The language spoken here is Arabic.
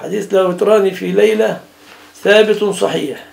حديث لا وتران في ليلة ثابت صحيح.